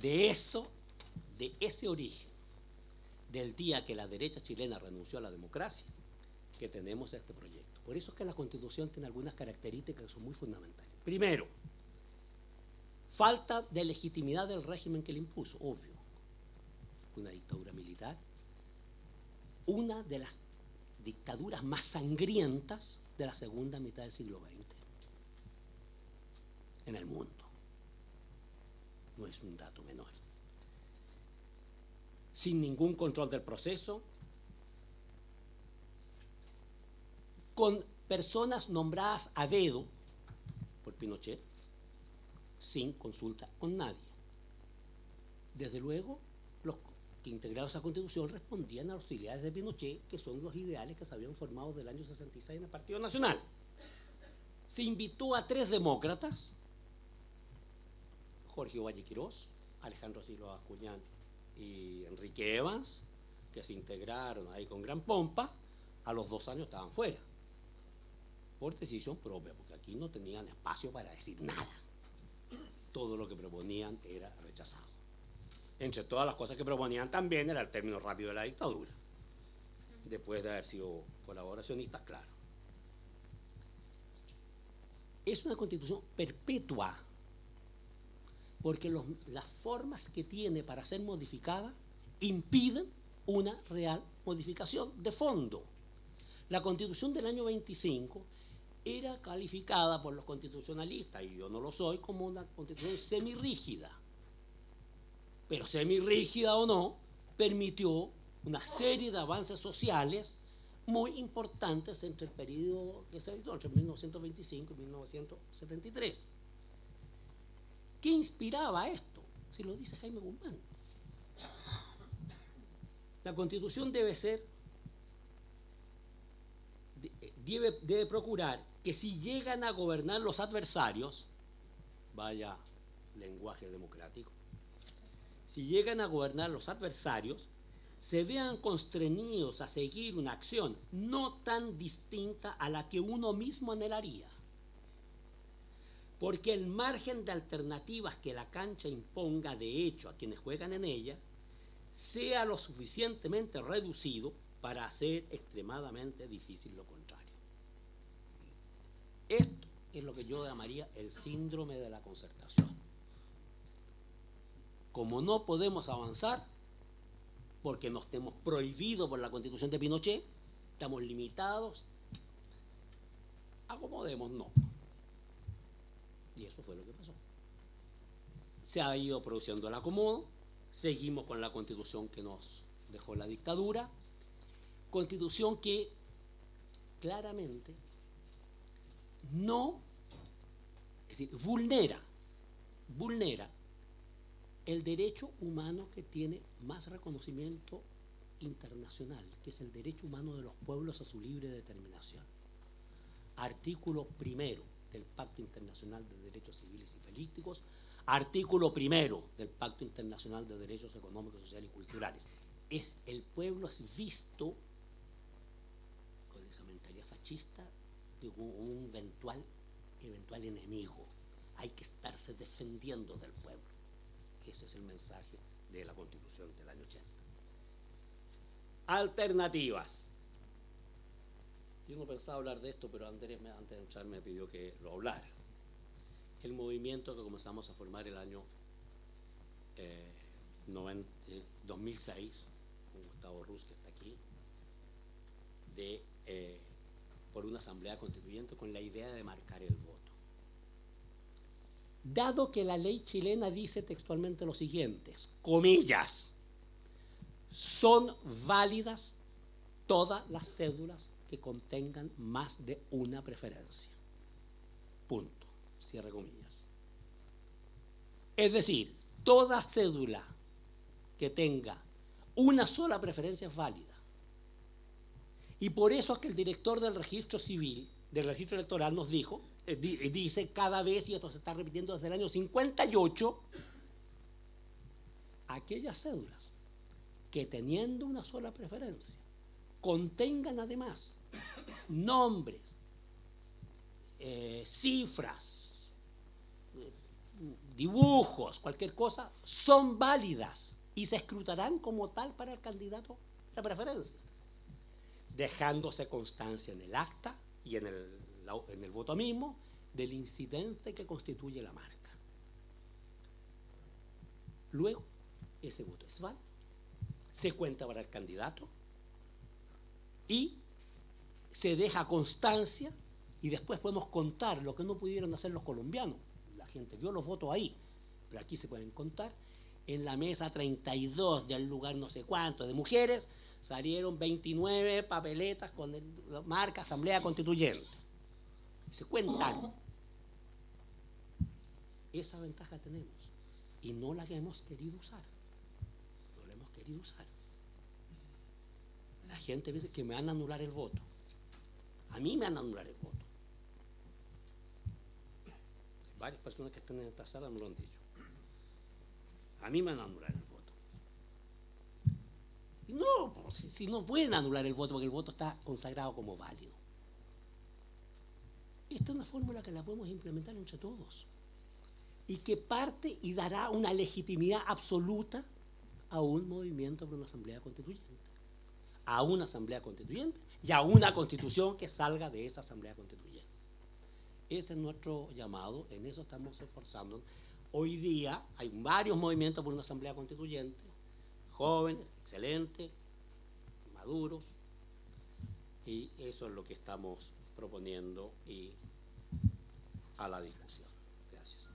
De eso, de ese origen, del día que la derecha chilena renunció a la democracia, que tenemos este proyecto. Por eso es que la Constitución tiene algunas características que son muy fundamentales. Primero, falta de legitimidad del régimen que le impuso, obvio. Una dictadura militar, una de las dictaduras más sangrientas de la segunda mitad del siglo XX en el mundo. No es un dato menor. Sin ningún control del proceso, con personas nombradas a dedo por Pinochet, sin consulta con nadie. Desde luego, los que integraron esa constitución respondían a las utilidades de Pinochet, que son los ideales que se habían formado desde el año 66 en el Partido Nacional. Se invitó a tres demócratas, Jorge Valle Quirós, Alejandro Silva Acuñán y Enrique Evans, que se integraron ahí con gran pompa, a los dos años estaban fuera por decisión propia, porque aquí no tenían espacio para decir nada. Todo lo que proponían era rechazado. Entre todas las cosas que proponían también era el término rápido de la dictadura, después de haber sido colaboracionistas, claro. Es una constitución perpetua, porque las formas que tiene para ser modificada impiden una real modificación de fondo. La constitución del año 25 era calificada por los constitucionalistas, y yo no lo soy, como una constitución semirrígida. Pero semirrígida o no, permitió una serie de avances sociales muy importantes entre el periodo que se editó, entre 1925 y 1973. ¿Qué inspiraba esto? Si lo dice Jaime Guzmán. La constitución debe ser, debe, debe procurar que si llegan a gobernar los adversarios, vaya lenguaje democrático, si llegan a gobernar los adversarios, se vean constreñidos a seguir una acción no tan distinta a la que uno mismo anhelaría. Porque el margen de alternativas que la cancha imponga de hecho a quienes juegan en ella sea lo suficientemente reducido para hacer extremadamente difícil lo contrario. Esto es lo que yo llamaría el síndrome de la concertación. Como no podemos avanzar, porque nos tenemos prohibido por la constitución de Pinochet, estamos limitados, acomodemos no. Fue lo que pasó. Se ha ido produciendo el acomodo, seguimos con la constitución que nos dejó la dictadura, constitución que claramente no, es decir, vulnera, vulnera el derecho humano que tiene más reconocimiento internacional, que es el derecho humano de los pueblos a su libre determinación. Artículo primero del Pacto Internacional de Derechos Civiles y Políticos, artículo primero del Pacto Internacional de Derechos Económicos, Sociales y Culturales. Es, el pueblo es visto con esa mentalidad fascista un eventual, eventual enemigo. Hay que estarse defendiendo del pueblo. Ese es el mensaje de la Constitución del año 80. Alternativas. Yo no pensaba hablar de esto, pero Andrés antes de entrar me pidió que lo hablara. El movimiento que comenzamos a formar el año 2006, eh, con Gustavo Ruz, que está aquí, de eh, por una asamblea constituyente con la idea de marcar el voto. Dado que la ley chilena dice textualmente lo siguiente, comillas, son válidas todas las cédulas que contengan más de una preferencia. Punto. Cierre comillas. Es decir, toda cédula que tenga una sola preferencia es válida. Y por eso es que el director del registro civil, del registro electoral, nos dijo, eh, eh, dice cada vez, y esto se está repitiendo desde el año 58, aquellas cédulas que teniendo una sola preferencia, contengan además nombres, eh, cifras, dibujos, cualquier cosa, son válidas y se escrutarán como tal para el candidato de preferencia, dejándose constancia en el acta y en el, en el voto mismo del incidente que constituye la marca. Luego, ese voto es válido, se cuenta para el candidato y se deja constancia y después podemos contar lo que no pudieron hacer los colombianos. La gente vio los votos ahí, pero aquí se pueden contar. En la mesa 32 del lugar no sé cuánto de mujeres salieron 29 papeletas con la marca Asamblea Constituyente. se cuentan. Esa ventaja tenemos y no la hemos querido usar. No la hemos querido usar. La gente dice que me van a anular el voto. A mí me van a anular el voto. Varias personas que están en esta sala me lo han dicho. A mí me van a anular el voto. No, pues, si, si no pueden anular el voto porque el voto está consagrado como válido. Esta es una fórmula que la podemos implementar entre todos y que parte y dará una legitimidad absoluta a un movimiento por una asamblea constituyente, a una asamblea constituyente y a una constitución que salga de esa asamblea constituyente. Ese es nuestro llamado, en eso estamos esforzándonos. Hoy día hay varios movimientos por una asamblea constituyente, jóvenes, excelentes, maduros, y eso es lo que estamos proponiendo y a la discusión. Gracias.